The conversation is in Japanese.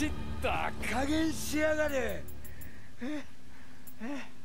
ちった加減しやがれ。ええ。